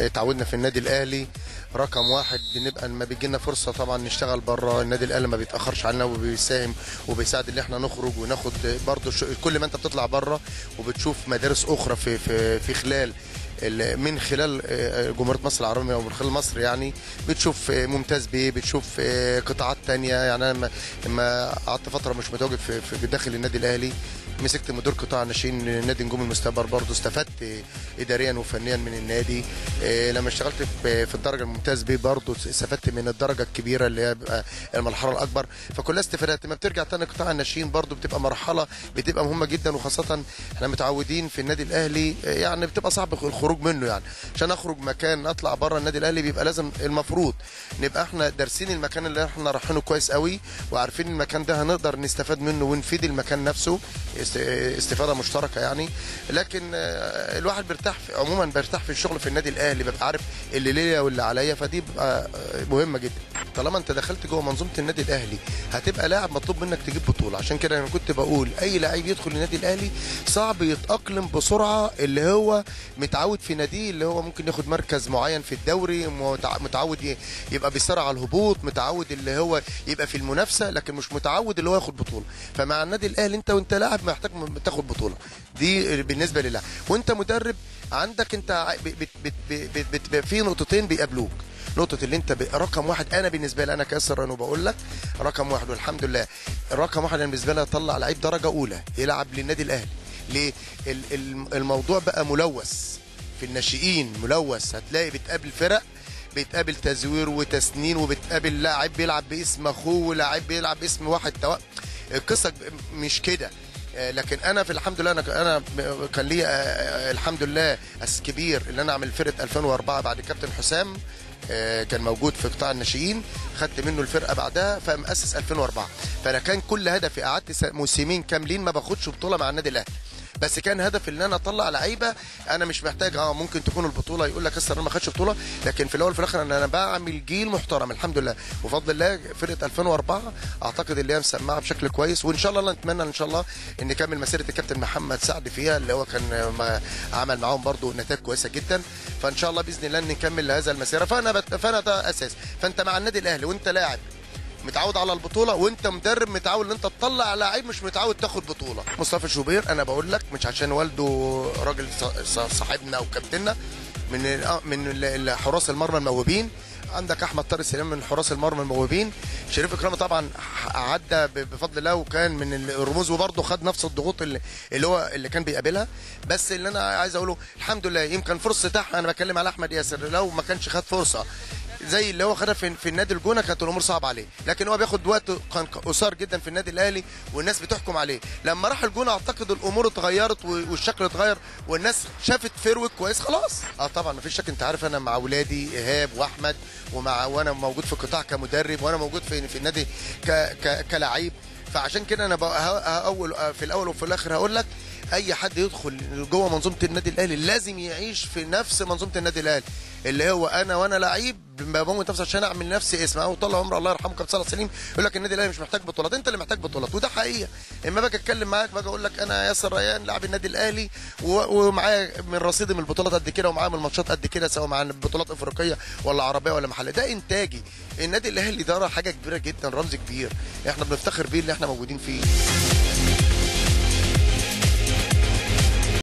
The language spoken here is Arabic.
اتعودنا في النادي الأهلي. رقم واحد بنبقى لما بيجي لنا فرصة طبعا نشتغل بره النادي الأهلي ما بيتأخرش علينا وبيساهم وبيساعد إن إحنا نخرج وناخد برضه كل ما أنت بتطلع بره وبتشوف مدارس أخرى في في في خلال ال- من خلال آه، جمهورية مصر العربية أو من خلال مصر يعني بتشوف آه، ممتاز بيه بتشوف آه، قطاعات تانية. يعني أنا لما- قعدت فترة مش متواجد في, داخل النادي الأهلي مسكت مدير قطاع ناشئين نادي نجوم المستقبل برضه استفدت اداريا وفنيا من النادي. لما اشتغلت في الدرجة الممتاز بيه برضه استفدت من الدرجة الكبيرة اللي هي المرحلة الأكبر. فكلها استفادات. لما بترجع تاني قطاع الناشئين برضه بتبقى مرحلة بتبقى مهمة جدا وخاصة إحنا متعودين في النادي الأهلي يعني بتبقى صعب الخروج منه يعني. عشان أخرج مكان اطلع بره النادي الأهلي بيبقى لازم المفروض نبقى إحنا دارسين المكان اللي إحنا رايحينه كويس قوي وعارفين المكان ده هنقدر نستفاد منه ونفيد المكان نفسه است- استفادة مشتركة يعني. لكن آه، الواحد بيرتاح عموما بيرتاح في الشغل في النادي الأهلي ببقى عارف اللي ليا واللي عليا فدي آه، مهمة جدا. طالما انت دخلت جوه منظومة النادي الأهلي هتبقى لاعب مطلوب منك تجيب بطولة. عشان كده أنا كنت بقول أي لعيب يدخل النادي الأهلي صعب يتأقلم بسرعة اللي هو متعود في ناديه اللي هو ممكن ياخد مركز معين في الدوري متع- متعود يبقى بيصارع على الهبوط متعود اللي هو يبقى في المنافسة لكن مش متعود اللي هو ياخد بطولة. فمع النادي الأهلي أنت وأنت لاعب محتاج تاخد بطولة. دي بالنسبة للاعب. وأنت مدرب عندك أنت بت بت بت بت بت في نقطتين بيقابلوك. نقطة اللي انت رقم واحد. أنا بالنسبة لي أنا كاسر أنا بقول لك رقم واحد والحمد لله. رقم واحد أنا بالنسبة لي اطلع لعيب درجة أولى يلعب للنادي الأهلي. ليه؟ ال- ال- الموضوع بقى ملوث في الناشئين ملوث. هتلاقي بتقابل فرق بتقابل تزوير وتسنين وبتقابل لاعب بيلعب باسم أخوه ولاعب بيلعب باسم واحد توا... القصة مش كده. آه، لكن أنا في الحمد لله أنا أنا كان لي آه، الحمد لله أساس كبير إن أنا أعمل فرقة 2004 بعد كابتن حسام. آه، كان موجود في قطاع الناشئين خدت منه الفرقة بعدها فمؤسس 2004 فأنا كان كل هدفي قعدت موسمين كاملين ما باخدش بطولة مع النادي الأهلي. بس كان هدف ان أنا أطلع لعيبة أنا مش محتاج آه ممكن تكون البطولة يقول لك اصل أنا ما خدش بطولة لكن في الأول وفي الآخر أنا بعمل جيل محترم الحمد لله. وفضل الله فرقة 2004 أعتقد اللي هي مسمعة بشكل كويس وإن شاء الله نتمنى إن شاء الله إن نكمل مسيرة الكابتن محمد سعد فيها اللي هو كان عمل معاهم برضو نتائج كويسة جدا. فإن شاء الله بإذن الله نكمل هذا المسيرة. فأنا. فأنا ده أساس. فأنت مع النادي الأهلي وأنت لاعب متعود على البطولة وانت مدرب متعود إن انت تطلع لعيب مش متعود تاخد بطولة. مصطفى شوبير أنا بقول لك مش عشان والده راجل صاحبنا وكابتننا من آه، من حراس المرمى الموهوبين. عندك أحمد طارق سليم من حراس المرمى الموهوبين. شريف اكرامي طبعا عدى بفضل الله وكان من الرموز وبرضه خد نفس الضغوط اللي, اللي هو اللي كان بيقابلها. بس اللي أنا عايز أقوله الحمد لله يمكن فرصة تحت أنا بتكلم على أحمد ياسر. لو ما كانش خد فرصة زي اللي هو خدها في, في النادي الجونة كانت الأمور صعبة عليه. لكن هو بياخد وقت كان قصير جدا في النادي الأهلي والناس بتحكم عليه. لما راح الجونة أعتقد الأمور اتغيرت والشكل اتغير والناس شافت فيرويك كويس خلاص. آه طبعا مفيش شك أنت عارف أنا مع اولادي إيهاب وأحمد ومع وأنا موجود في القطاع كمدرب وأنا موجود في في النادي ك ك كلعيب فعشان كده أنا أول في الأول وفي الآخر هقول لك أي حد يدخل جوه منظومة النادي الأهلي لازم يعيش في نفس منظومة النادي الأهلي. اللي هو أنا وأنا لعيب بموت نفسي عشان أعمل نفسي اسم. أو طلع عمر الله يرحمه كابتن صالح سليم يقول لك النادي الأهلي مش محتاج بطولات. أنت اللي محتاج بطولات. وده حقيقة. إما باجي أتكلم معاك باجي أقول لك أنا ياسر ريان لاعب النادي الأهلي ومعايا من رصيدي من البطولات قد كده ومعايا من الماتشات قد كده سواء مع بطولات إفريقية ولا عربية ولا محلية. ده إنتاجي. النادي الأهلي ده حاجة كبيرة جدا رمز كبير إحنا بنفتخر بيه اللي إحنا موجودين فيه.